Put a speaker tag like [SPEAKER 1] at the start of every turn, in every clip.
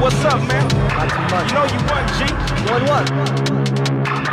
[SPEAKER 1] What's up, man? You know you won, G.
[SPEAKER 2] Won what?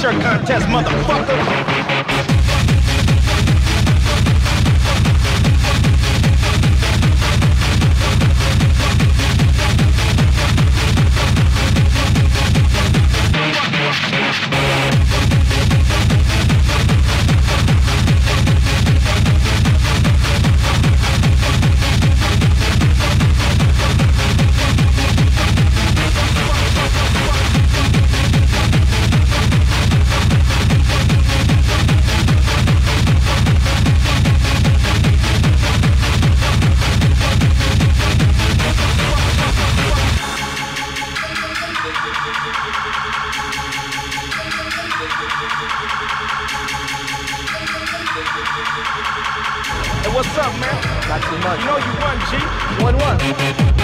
[SPEAKER 1] T-shirt contest, motherfucker. G.
[SPEAKER 2] Won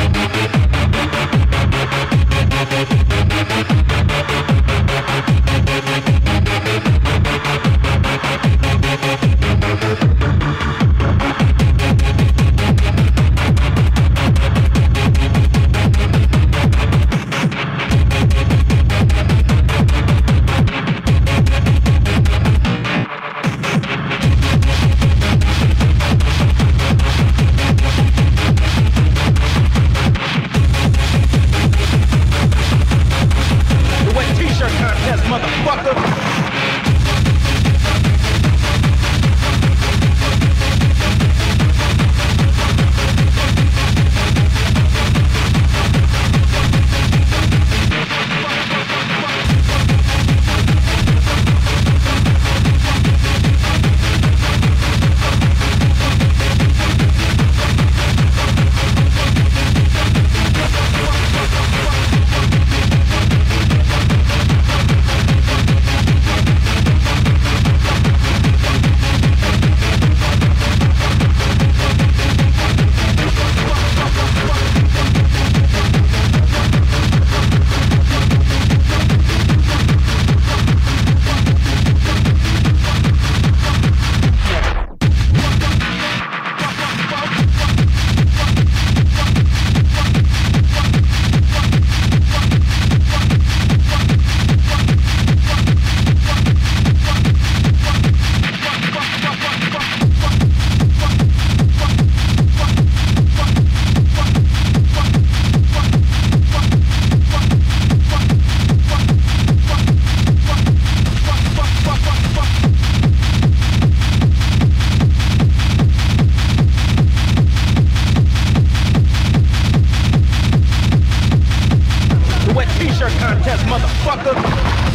[SPEAKER 1] contest, motherfucker.